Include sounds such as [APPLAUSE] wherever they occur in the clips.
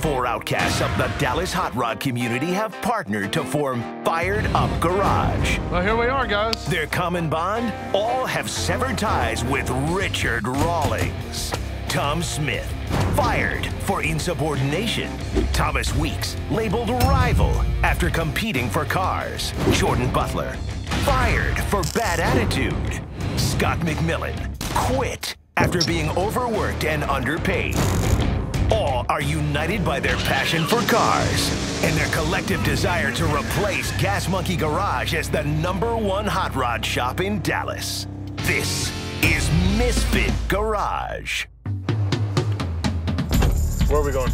four outcasts of the Dallas Hot Rod community have partnered to form Fired Up Garage. Well, here we are, guys. Their common bond? All have severed ties with Richard Rawlings. Tom Smith, fired for insubordination. Thomas Weeks, labeled rival after competing for cars. Jordan Butler, fired for bad attitude. Scott McMillan, quit after being overworked and underpaid. All are united by their passion for cars and their collective desire to replace Gas Monkey Garage as the number one hot rod shop in Dallas. This is Misfit Garage. Where are we going?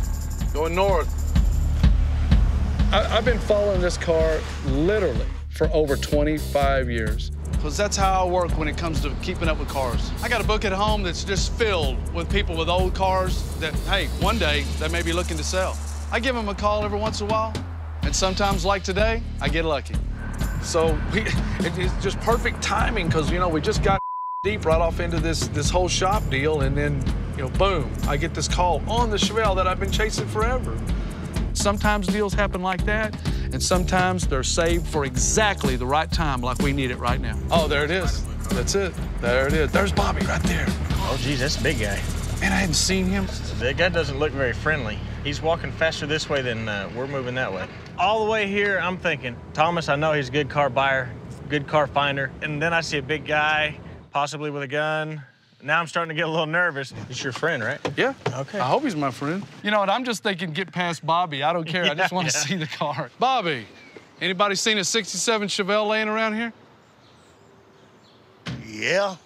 Going north. I, have been following this car literally for over 25 years. Because that's how I work when it comes to keeping up with cars. I got a book at home that's just filled with people with old cars that, hey, one day they may be looking to sell. I give them a call every once in a while, and sometimes, like today, I get lucky. So [LAUGHS] we, it's just perfect timing because, you know, we just got [LAUGHS] deep right off into this, this whole shop deal, and then, you know, boom, I get this call on the Chevelle that I've been chasing forever. Sometimes deals happen like that, and sometimes they're saved for exactly the right time like we need it right now. Oh, there it is. That's it. There it is. There's Bobby right there. Oh, geez, that's a big guy. Man, I hadn't seen him. That guy doesn't look very friendly. He's walking faster this way than uh, we're moving that way. All the way here, I'm thinking, Thomas, I know he's a good car buyer, good car finder. And then I see a big guy, possibly with a gun. Now I'm starting to get a little nervous. It's your friend, right? Yeah. Okay. I hope he's my friend. You know what? I'm just thinking get past Bobby. I don't care. yeah, I just want to [LAUGHS] yeah. see the car. Bobby, anybody seen a 67 Chevelle laying around here? Yeah.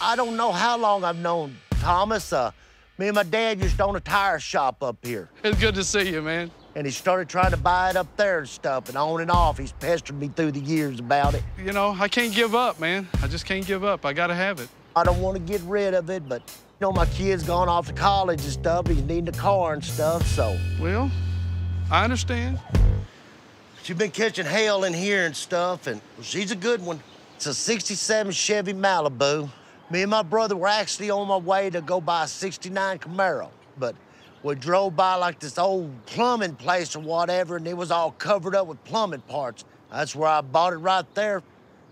I don't know how long I've known Thomas. Uh, me and my dad used to own a tire shop up here. It's good to see you, man. And he started trying to buy it up there and stuff, and on and off, he's pestered me through the years about it. You know, I can't give up, man. I just can't give up. I gotta have it. I don't want to get rid of it, but, you know, my kid's gone off to college and stuff. He's needing a car and stuff, so. Well, I understand. She's been catching hail in here and stuff, and she's a good one. It's a 67 Chevy Malibu. Me and my brother were actually on my way to go buy a 69 Camaro, but we drove by like this old plumbing place or whatever, and it was all covered up with plumbing parts. That's where I bought it right there.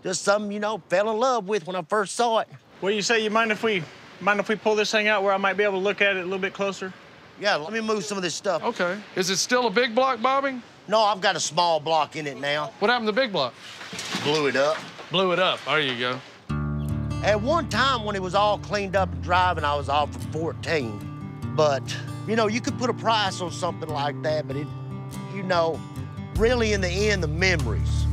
Just something, you know, fell in love with when I first saw it. Well, you say you mind if we mind if we pull this thing out where I might be able to look at it a little bit closer? Yeah, let me move some of this stuff. Okay. Is it still a big block, Bobby? No, I've got a small block in it now. What happened to the big block? Blew it up. Blew it up. There you go. At one time, when it was all cleaned up and driving, I was off for 14. But you know, you could put a price on something like that, but it, you know, really in the end, the memories.